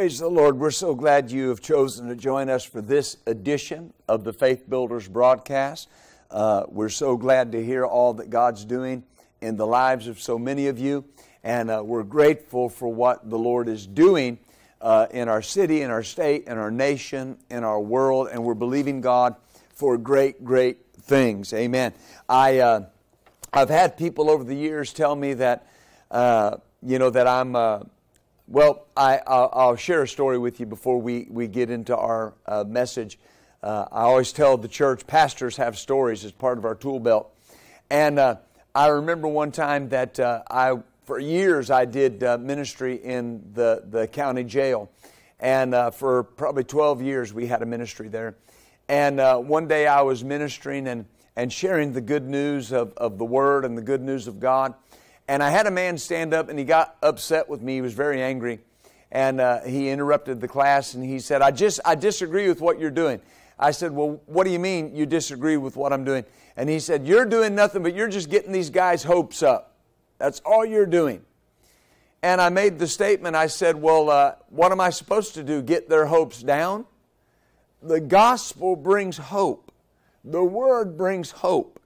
Praise the Lord. We're so glad you have chosen to join us for this edition of the Faith Builders broadcast. Uh, we're so glad to hear all that God's doing in the lives of so many of you, and uh, we're grateful for what the Lord is doing uh, in our city, in our state, in our nation, in our world, and we're believing God for great, great things. Amen. I, uh, I've had people over the years tell me that, uh, you know, that I'm uh, well, I, will share a story with you before we, we get into our uh, message. Uh, I always tell the church pastors have stories as part of our tool belt. And uh, I remember one time that uh, I, for years, I did uh, ministry in the, the county jail. And uh, for probably 12 years, we had a ministry there. And one day I was ministering and, and sharing the good news of, of the Word and the good news of God. And I had a man stand up and he got upset with me. He was very angry. And uh, he interrupted the class and he said, I just, I disagree with what you're doing. I said, Well, what do you mean you disagree with what I'm doing? And he said, You're doing nothing, but you're just getting these guys' hopes up. That's all you're doing. And I made the statement I said, Well, uh, what am I supposed to do? Get their hopes down? The gospel brings hope, the word brings hope.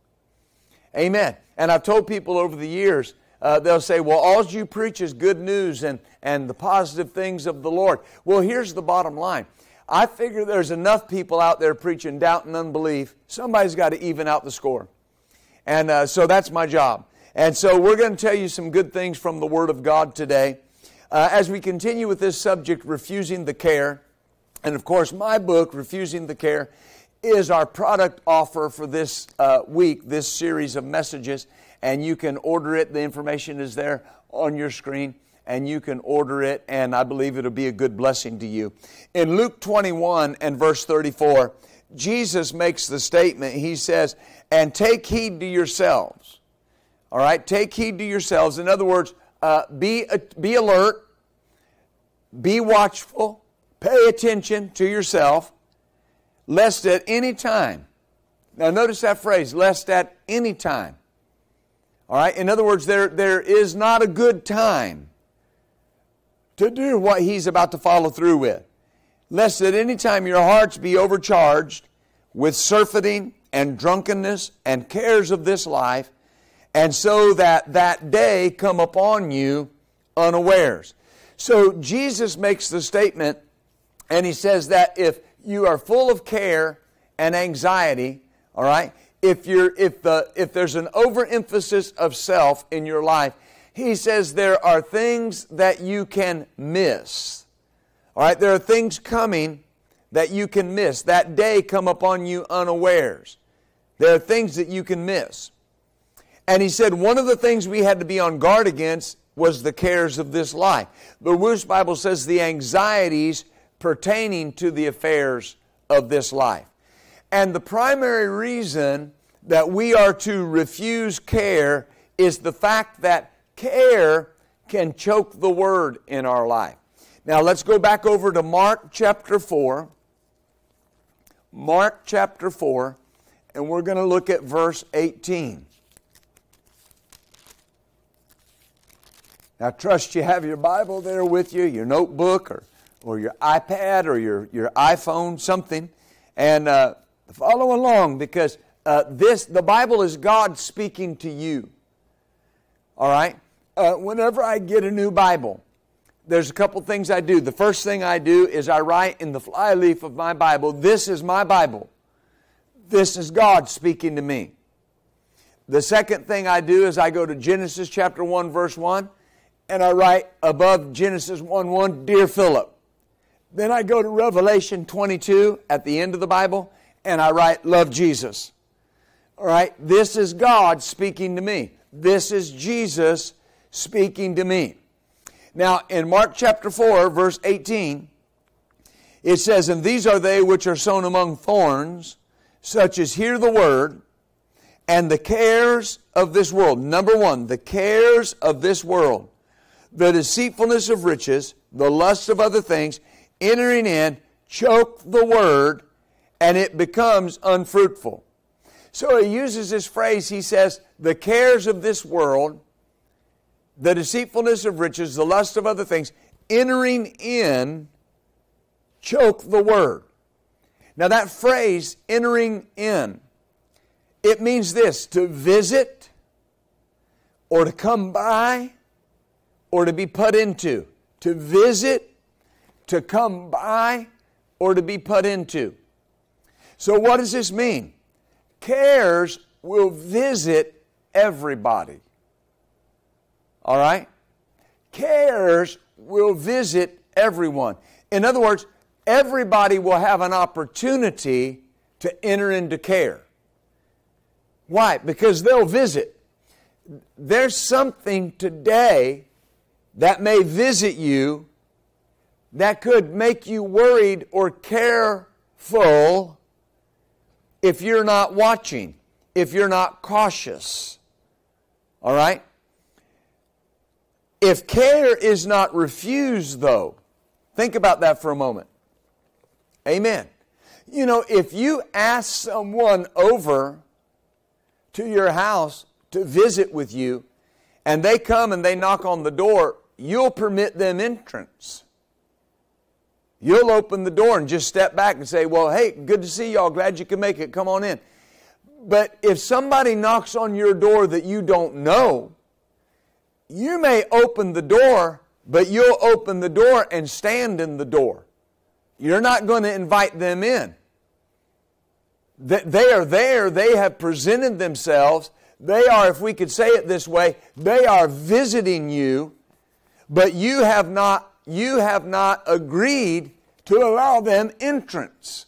Amen. And I've told people over the years, uh, they'll say, well, all you preach is good news and, and the positive things of the Lord. Well, here's the bottom line. I figure there's enough people out there preaching doubt and unbelief. Somebody's got to even out the score. And uh, so that's my job. And so we're going to tell you some good things from the Word of God today. Uh, as we continue with this subject, refusing the care, and of course, my book, Refusing the Care, is our product offer for this uh, week, this series of messages and you can order it. The information is there on your screen, and you can order it, and I believe it'll be a good blessing to you. In Luke 21 and verse 34, Jesus makes the statement. He says, And take heed to yourselves. All right, take heed to yourselves. In other words, uh, be, uh, be alert, be watchful, pay attention to yourself, lest at any time, now notice that phrase, lest at any time, all right? In other words, there, there is not a good time to do what he's about to follow through with. Lest at any time your hearts be overcharged with surfeiting and drunkenness and cares of this life, and so that that day come upon you unawares. So Jesus makes the statement, and he says that if you are full of care and anxiety, all right, if, you're, if, the, if there's an overemphasis of self in your life, he says there are things that you can miss. All right, there are things coming that you can miss. That day come upon you unawares. There are things that you can miss. And he said one of the things we had to be on guard against was the cares of this life. The Wuest Bible says the anxieties pertaining to the affairs of this life. And the primary reason that we are to refuse care is the fact that care can choke the word in our life. Now let's go back over to Mark chapter 4. Mark chapter 4, and we're going to look at verse 18. Now, trust you have your Bible there with you, your notebook, or, or your iPad, or your, your iPhone, something. And uh, Follow along because uh, this, the Bible is God speaking to you. All right? Uh, whenever I get a new Bible, there's a couple things I do. The first thing I do is I write in the flyleaf of my Bible, This is my Bible. This is God speaking to me. The second thing I do is I go to Genesis chapter 1, verse 1, and I write above Genesis 1 1, Dear Philip. Then I go to Revelation 22 at the end of the Bible, and I write, Love Jesus. All right, this is God speaking to me. This is Jesus speaking to me. Now, in Mark chapter 4, verse 18, it says, And these are they which are sown among thorns, such as hear the word, and the cares of this world. Number one, the cares of this world, the deceitfulness of riches, the lust of other things, entering in, choke the word, and it becomes unfruitful. So he uses this phrase, he says, the cares of this world, the deceitfulness of riches, the lust of other things, entering in, choke the word. Now, that phrase, entering in, it means this to visit, or to come by, or to be put into. To visit, to come by, or to be put into. So, what does this mean? Cares will visit everybody. All right? Cares will visit everyone. In other words, everybody will have an opportunity to enter into care. Why? Because they'll visit. There's something today that may visit you that could make you worried or careful if you're not watching, if you're not cautious. All right? If care is not refused, though, think about that for a moment. Amen. You know, if you ask someone over to your house to visit with you, and they come and they knock on the door, you'll permit them entrance. You'll open the door and just step back and say, Well, hey, good to see y'all. Glad you can make it. Come on in. But if somebody knocks on your door that you don't know, you may open the door, but you'll open the door and stand in the door. You're not going to invite them in. They are there, they have presented themselves. They are, if we could say it this way, they are visiting you, but you have not, you have not agreed to allow them entrance.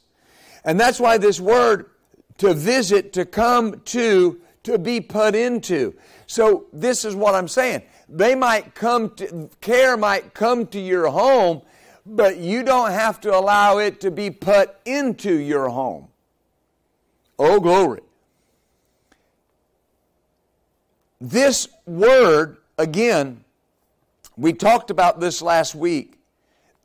And that's why this word to visit, to come to, to be put into. So this is what I'm saying. They might come to, care might come to your home, but you don't have to allow it to be put into your home. Oh, glory. This word, again, we talked about this last week.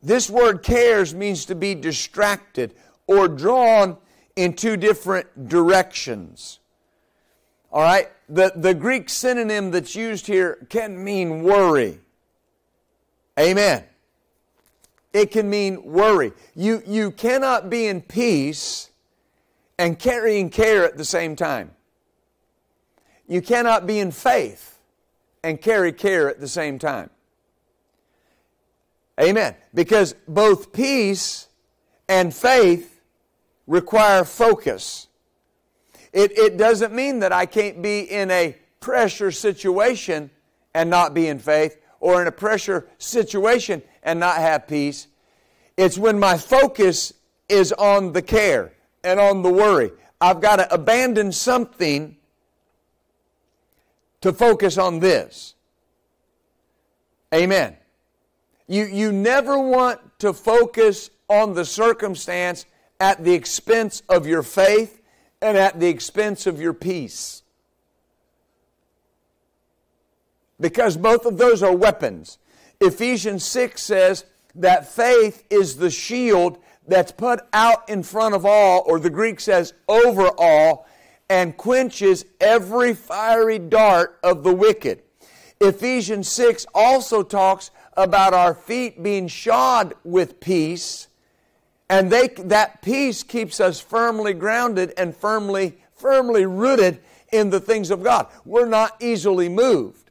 This word cares means to be distracted or drawn in two different directions. All right? The, the Greek synonym that's used here can mean worry. Amen. It can mean worry. You, you cannot be in peace and carrying care at the same time. You cannot be in faith and carry care at the same time. Amen. Because both peace and faith require focus. It, it doesn't mean that I can't be in a pressure situation and not be in faith, or in a pressure situation and not have peace. It's when my focus is on the care and on the worry. I've got to abandon something to focus on this. Amen. You, you never want to focus on the circumstance at the expense of your faith and at the expense of your peace. Because both of those are weapons. Ephesians 6 says that faith is the shield that's put out in front of all, or the Greek says over all, and quenches every fiery dart of the wicked. Ephesians 6 also talks about our feet being shod with peace, and they, that peace keeps us firmly grounded and firmly, firmly rooted in the things of God. We're not easily moved.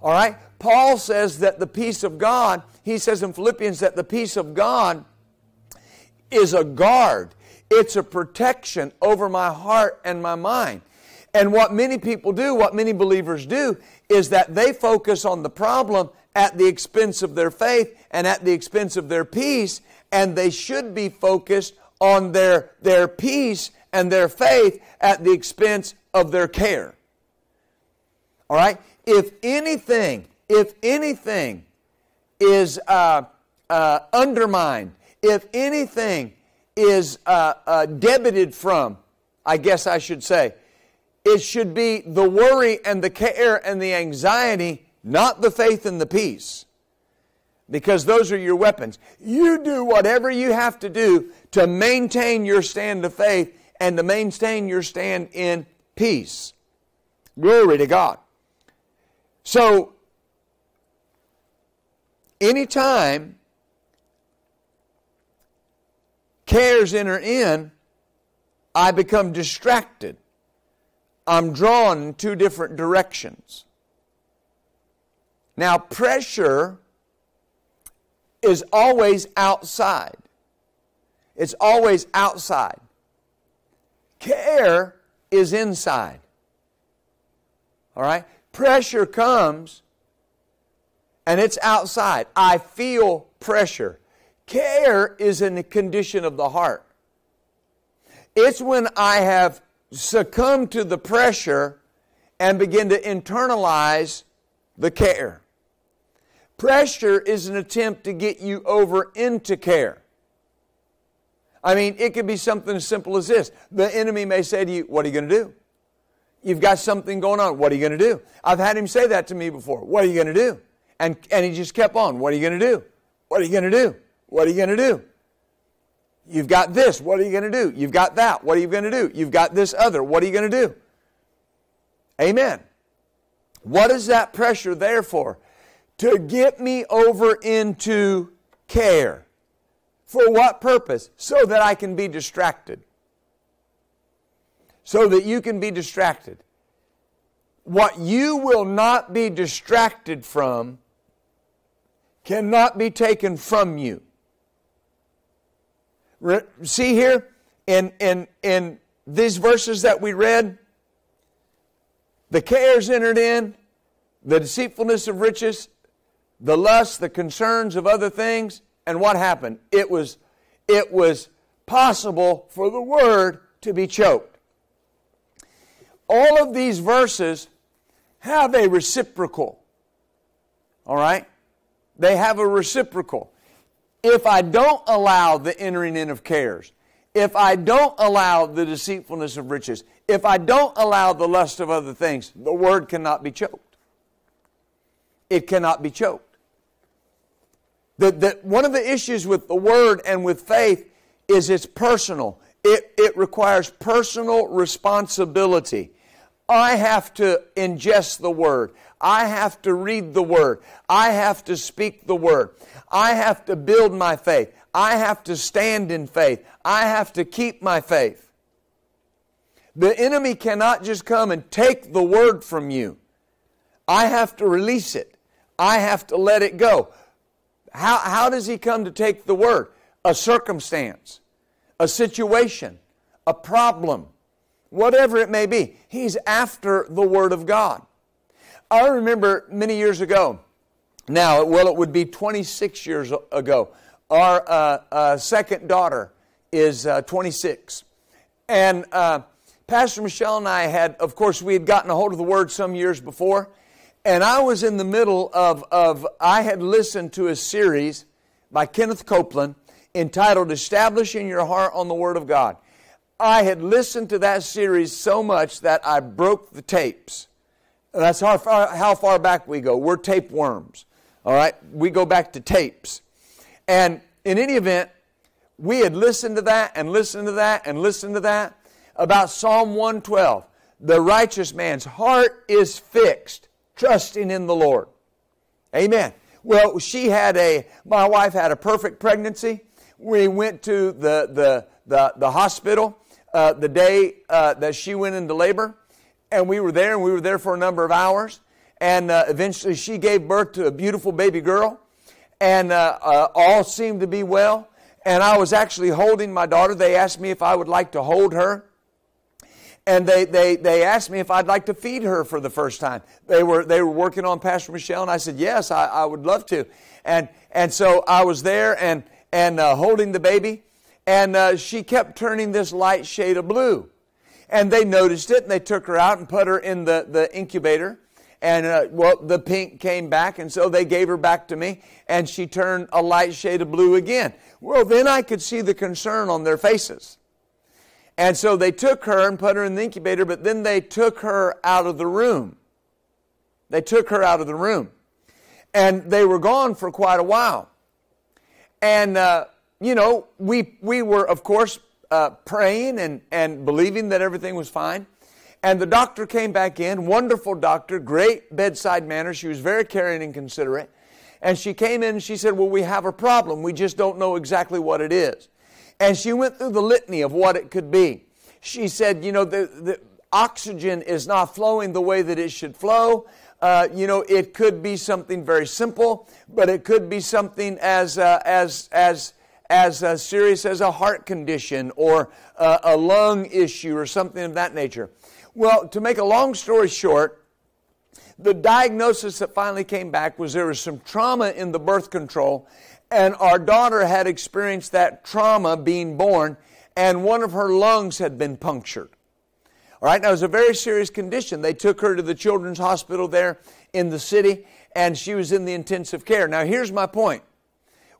All right? Paul says that the peace of God, he says in Philippians that the peace of God is a guard, it's a protection over my heart and my mind. And what many people do, what many believers do, is that they focus on the problem at the expense of their faith and at the expense of their peace, and they should be focused on their, their peace and their faith at the expense of their care. All right? If anything, if anything is uh, uh, undermined if anything is uh, uh, debited from, I guess I should say, it should be the worry and the care and the anxiety, not the faith and the peace. Because those are your weapons. You do whatever you have to do to maintain your stand of faith and to maintain your stand in peace. Glory to God. So, anytime cares enter in, I become distracted. I'm drawn in two different directions. Now, pressure is always outside. It's always outside. Care is inside. All right? Pressure comes and it's outside. I feel pressure. Care is in the condition of the heart. It's when I have succumbed to the pressure and begin to internalize the care. Pressure is an attempt to get you over into care. I mean, it could be something as simple as this. The enemy may say to you, What are you going to do? You've got something going on. What are you going to do? I've had him say that to me before. What are you going to do? And, and he just kept on. What are you going to do? What are you going to do? What are you going to do? You've got this. What are you going to do? You've got that. What are you going to do? You've got this other. What are you going to do? Amen. What is that pressure there for? To get me over into care. For what purpose? So that I can be distracted. So that you can be distracted. What you will not be distracted from cannot be taken from you. See here in, in, in these verses that we read, the cares entered in, the deceitfulness of riches, the lust, the concerns of other things, and what happened? It was, it was possible for the word to be choked. All of these verses have a reciprocal. All right? They have a reciprocal. If I don't allow the entering in of cares, if I don't allow the deceitfulness of riches, if I don't allow the lust of other things, the word cannot be choked. It cannot be choked. That, that one of the issues with the word and with faith is it's personal. It, it requires personal responsibility. I have to ingest the Word. I have to read the Word. I have to speak the Word. I have to build my faith. I have to stand in faith. I have to keep my faith. The enemy cannot just come and take the Word from you. I have to release it. I have to let it go. How, how does he come to take the Word? A circumstance, a situation, a problem whatever it may be. He's after the Word of God. I remember many years ago, now, well, it would be 26 years ago, our uh, uh, second daughter is uh, 26. And uh, Pastor Michelle and I had, of course, we had gotten a hold of the Word some years before. And I was in the middle of, of I had listened to a series by Kenneth Copeland entitled Establishing Your Heart on the Word of God. I had listened to that series so much that I broke the tapes. That's how far, how far back we go. We're tapeworms. All right? We go back to tapes. And in any event, we had listened to that and listened to that and listened to that about Psalm 112. The righteous man's heart is fixed, trusting in the Lord. Amen. Well, she had a, my wife had a perfect pregnancy. We went to the, the, the, the hospital uh, the day uh, that she went into labor, and we were there, and we were there for a number of hours. And uh, eventually, she gave birth to a beautiful baby girl, and uh, uh, all seemed to be well. And I was actually holding my daughter. They asked me if I would like to hold her. And they, they, they asked me if I'd like to feed her for the first time. They were, they were working on Pastor Michelle, and I said, Yes, I, I would love to. And, and so I was there and, and uh, holding the baby and uh, she kept turning this light shade of blue. And they noticed it, and they took her out and put her in the, the incubator. And, uh, well, the pink came back, and so they gave her back to me, and she turned a light shade of blue again. Well, then I could see the concern on their faces. And so they took her and put her in the incubator, but then they took her out of the room. They took her out of the room. And they were gone for quite a while. And uh, you know, we, we were, of course, uh, praying and, and believing that everything was fine. And the doctor came back in, wonderful doctor, great bedside manner. She was very caring and considerate. And she came in and she said, Well, we have a problem. We just don't know exactly what it is. And she went through the litany of what it could be. She said, you know, the, the oxygen is not flowing the way that it should flow. Uh, you know, it could be something very simple, but it could be something as, uh, as, as, as uh, serious as a heart condition or uh, a lung issue or something of that nature. Well, to make a long story short, the diagnosis that finally came back was there was some trauma in the birth control, and our daughter had experienced that trauma being born, and one of her lungs had been punctured. All right, now it was a very serious condition. They took her to the children's hospital there in the city, and she was in the intensive care. Now, here's my point.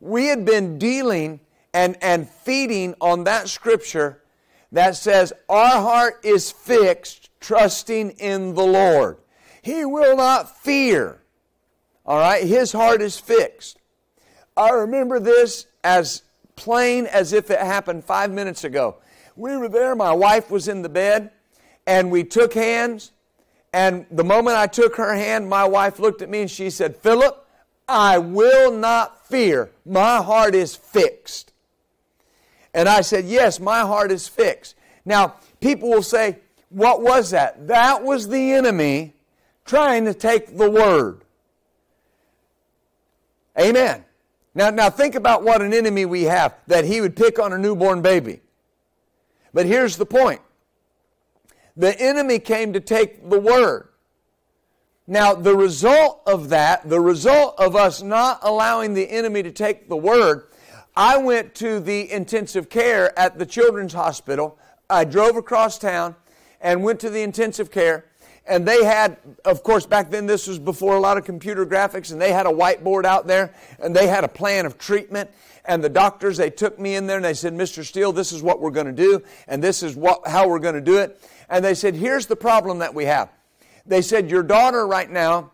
We had been dealing and, and feeding on that scripture that says, Our heart is fixed, trusting in the Lord. He will not fear. All right, his heart is fixed. I remember this as plain as if it happened five minutes ago. We were there, my wife was in the bed, and we took hands. And the moment I took her hand, my wife looked at me and she said, Philip, I will not fear. My heart is fixed. And I said, Yes, my heart is fixed. Now, people will say, What was that? That was the enemy trying to take the word. Amen. Now, now think about what an enemy we have that he would pick on a newborn baby. But here's the point the enemy came to take the word. Now, the result of that, the result of us not allowing the enemy to take the word, I went to the intensive care at the children's hospital. I drove across town and went to the intensive care. And they had, of course, back then this was before a lot of computer graphics, and they had a whiteboard out there, and they had a plan of treatment. And the doctors, they took me in there and they said, Mr. Steele, this is what we're going to do, and this is what, how we're going to do it. And they said, Here's the problem that we have. They said, Your daughter right now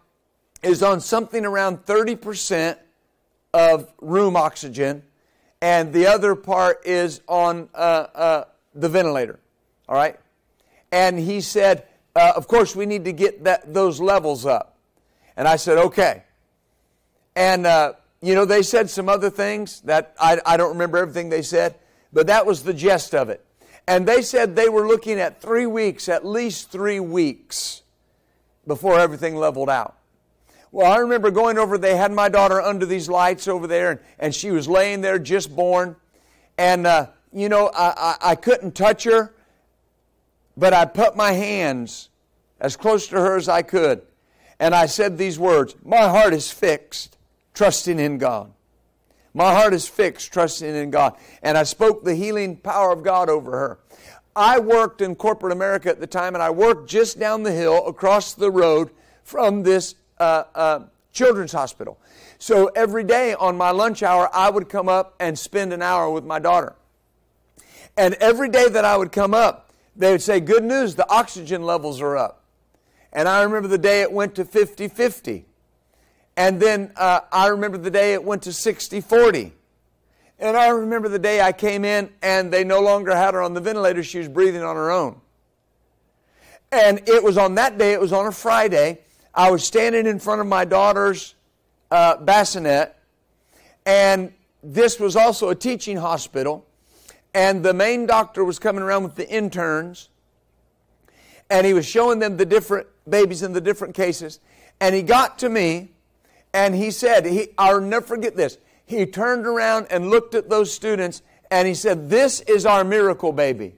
is on something around 30% of room oxygen, and the other part is on uh, uh, the ventilator. All right? And he said, uh, Of course, we need to get that, those levels up. And I said, Okay. And, uh, you know, they said some other things that I, I don't remember everything they said, but that was the gist of it. And they said they were looking at three weeks, at least three weeks, before everything leveled out. Well, I remember going over, they had my daughter under these lights over there, and, and she was laying there just born. And, uh, you know, I, I, I couldn't touch her, but I put my hands as close to her as I could. And I said these words My heart is fixed, trusting in God. My heart is fixed, trusting in God. And I spoke the healing power of God over her. I worked in corporate America at the time, and I worked just down the hill across the road from this uh, uh, children's hospital. So every day on my lunch hour, I would come up and spend an hour with my daughter. And every day that I would come up, they would say, Good news, the oxygen levels are up. And I remember the day it went to 50 50. And then uh, I remember the day it went to 60 40. And I remember the day I came in and they no longer had her on the ventilator, she was breathing on her own. And it was on that day, it was on a Friday. I was standing in front of my daughter's uh, bassinet, and this was also a teaching hospital. And the main doctor was coming around with the interns, and he was showing them the different babies in the different cases. And he got to me, and he said, he, I'll never forget this. He turned around and looked at those students and he said, This is our miracle baby.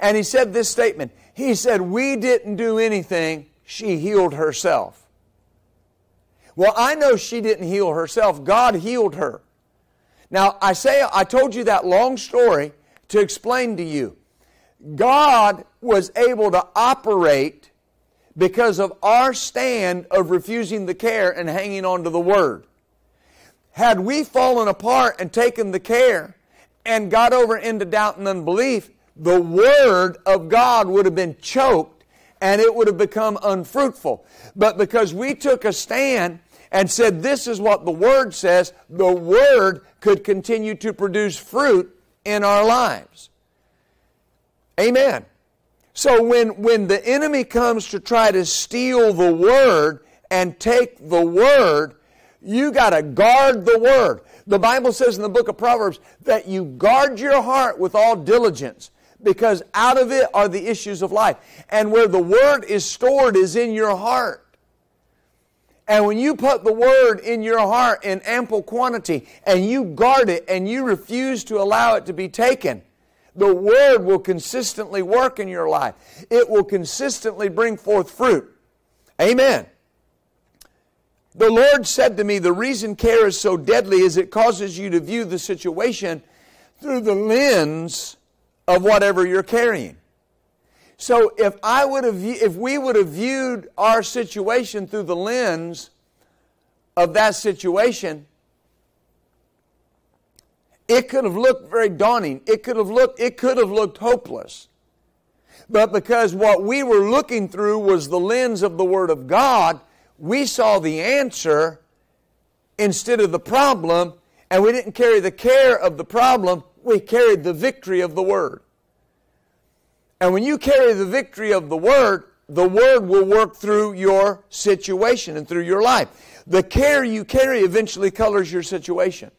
And he said this statement He said, We didn't do anything, she healed herself. Well, I know she didn't heal herself, God healed her. Now, I say, I told you that long story to explain to you. God was able to operate because of our stand of refusing the care and hanging on to the Word. Had we fallen apart and taken the care and got over into doubt and unbelief, the Word of God would have been choked and it would have become unfruitful. But because we took a stand and said, This is what the Word says, the Word could continue to produce fruit in our lives. Amen. So when, when the enemy comes to try to steal the word and take the word, you got to guard the word. The Bible says in the book of Proverbs that you guard your heart with all diligence because out of it are the issues of life. And where the Word is stored is in your heart. And when you put the Word in your heart in ample quantity and you guard it and you refuse to allow it to be taken, the Word will consistently work in your life. It will consistently bring forth fruit. Amen. The Lord said to me, The reason care is so deadly is it causes you to view the situation through the lens of whatever you're carrying. So if I would have, if we would have viewed our situation through the lens of that situation, it could have looked very daunting. It could have looked, it could have looked hopeless. But because what we were looking through was the lens of the Word of God, we saw the answer instead of the problem, and we didn't carry the care of the problem, we carried the victory of the Word. And when you carry the victory of the Word, the Word will work through your situation and through your life. The care you carry eventually colors your situation.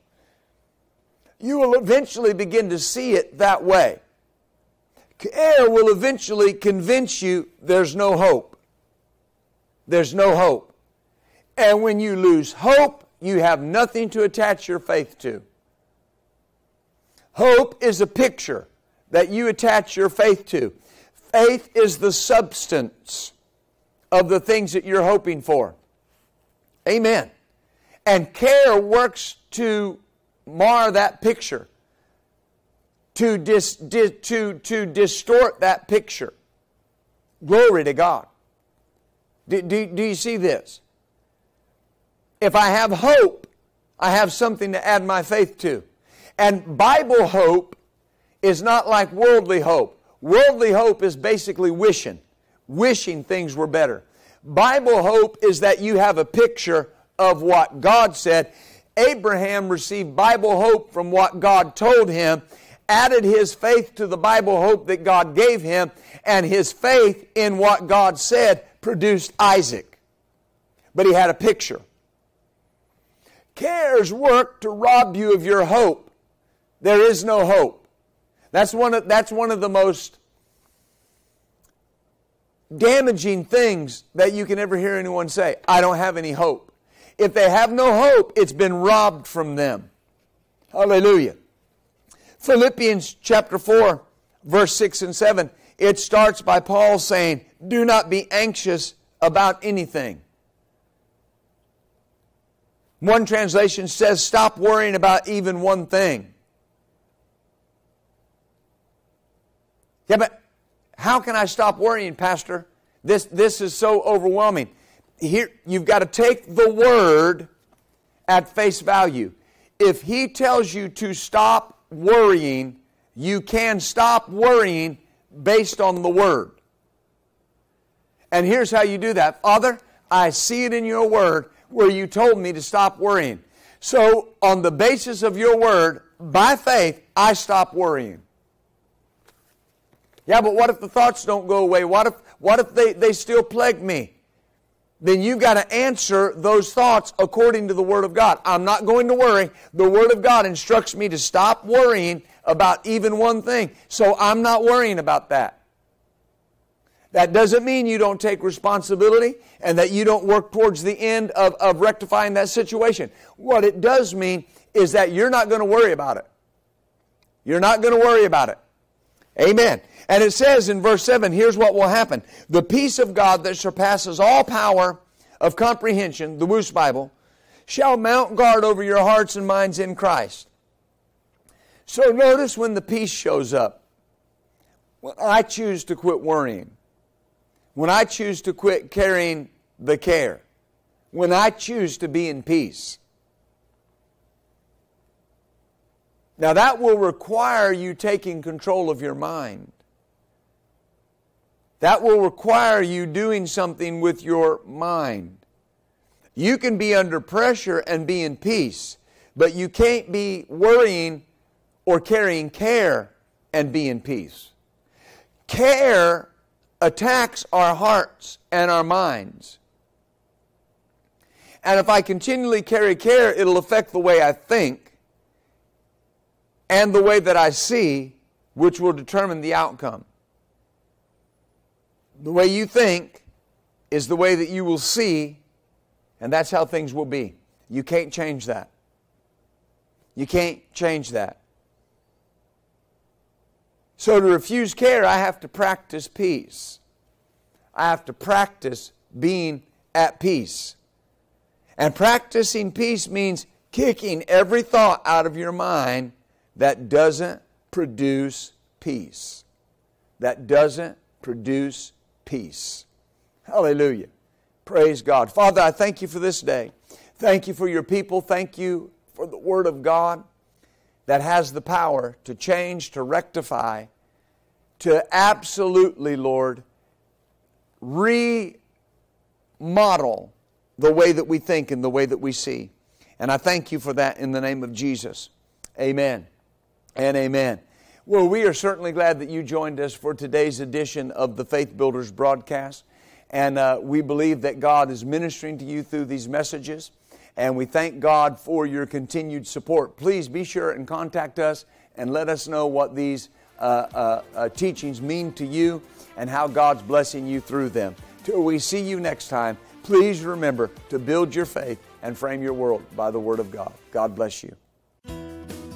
You will eventually begin to see it that way. Care will eventually convince you there's no hope. There's no hope. And when you lose hope, you have nothing to attach your faith to. Hope is a picture that you attach your faith to. Faith is the substance of the things that you're hoping for. Amen. And care works to mar that picture, to, dis, dis, to, to distort that picture. Glory to God. Do, do, do you see this? If I have hope, I have something to add my faith to. And Bible hope is not like worldly hope. Worldly hope is basically wishing, wishing things were better. Bible hope is that you have a picture of what God said. Abraham received Bible hope from what God told him, added his faith to the Bible hope that God gave him, and his faith in what God said produced Isaac. But he had a picture. Cares work to rob you of your hope. There is no hope. That's one of, that's one of the most damaging things that you can ever hear anyone say. I don't have any hope. If they have no hope, it's been robbed from them. Hallelujah. Philippians chapter 4, verse 6 and 7, it starts by Paul saying, Do not be anxious about anything. One translation says, Stop worrying about even one thing. Yeah, but how can I stop worrying, Pastor? This, this is so overwhelming. Here, you've got to take the word at face value. If he tells you to stop worrying, you can stop worrying based on the word. And here's how you do that Father, I see it in your word where you told me to stop worrying. So, on the basis of your word, by faith, I stop worrying. Yeah, but what if the thoughts don't go away? What if, what if they, they still plague me? Then you've got to answer those thoughts according to the Word of God. I'm not going to worry. The Word of God instructs me to stop worrying about even one thing. So I'm not worrying about that. That doesn't mean you don't take responsibility and that you don't work towards the end of, of rectifying that situation. What it does mean is that you're not going to worry about it. You're not going to worry about it. Amen. And it says in verse 7 here's what will happen The peace of God that surpasses all power of comprehension, the Wuest Bible, shall mount guard over your hearts and minds in Christ. So notice when the peace shows up. When I choose to quit worrying, when I choose to quit carrying the care, when I choose to be in peace. Now, that will require you taking control of your mind. That will require you doing something with your mind. You can be under pressure and be in peace, but you can't be worrying or carrying care and be in peace. Care attacks our hearts and our minds. And if I continually carry care, it'll affect the way I think. And the way that I see, which will determine the outcome. The way you think is the way that you will see, and that's how things will be. You can't change that. You can't change that. So, to refuse care, I have to practice peace. I have to practice being at peace. And practicing peace means kicking every thought out of your mind that doesn't produce peace. That doesn't produce peace. Hallelujah. Praise God. Father, I thank you for this day. Thank you for your people. Thank you for the Word of God that has the power to change, to rectify, to absolutely, Lord, remodel the way that we think and the way that we see. And I thank you for that in the name of Jesus. Amen and amen. Well, we are certainly glad that you joined us for today's edition of the Faith Builders broadcast. And uh, we believe that God is ministering to you through these messages. And we thank God for your continued support. Please be sure and contact us and let us know what these uh, uh, uh teachings mean to you and how God's blessing you through them. Till we see you next time, please remember to build your faith and frame your world by the Word of God. God bless you.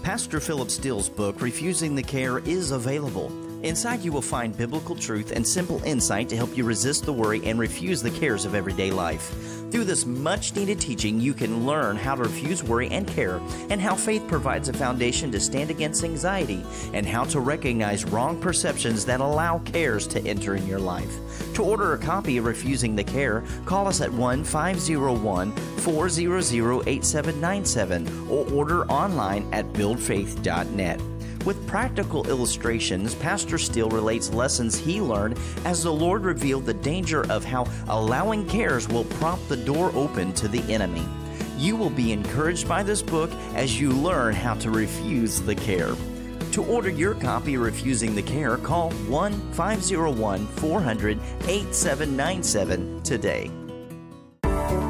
Pastor Philip Steele's book, Refusing the Care, is available. Inside, you will find biblical truth and simple insight to help you resist the worry and refuse the cares of everyday life. Through this much needed teaching, you can learn how to refuse worry and care, and how faith provides a foundation to stand against anxiety, and how to recognize wrong perceptions that allow cares to enter in your life. To order a copy of Refusing the Care, call us at 1 501 400 8797 or order online at buildfaith.net. With practical illustrations, Pastor Steele relates lessons he learned as the Lord revealed the danger of how allowing cares will prompt the door open to the enemy. You will be encouraged by this book as you learn how to refuse the care. To order your copy Refusing the Care, call 1 501 400 8797 today.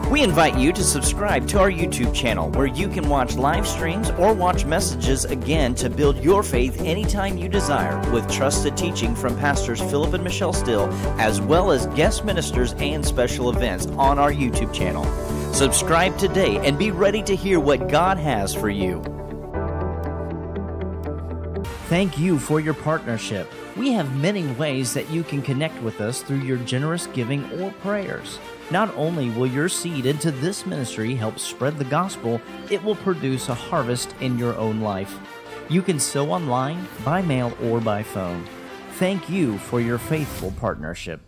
We invite you to subscribe to our YouTube channel where you can watch live streams or watch messages again to build your faith anytime you desire with trusted teaching from pastors Philip and Michelle Steele, as well as guest ministers and special events on our YouTube channel. Subscribe today and be ready to hear what God has for you. Thank you for your partnership. We have many ways that you can connect with us through your generous giving or prayers. Not only will your seed into this ministry help spread the gospel, it will produce a harvest in your own life. You can sow online, by mail, or by phone. Thank you for your faithful partnership.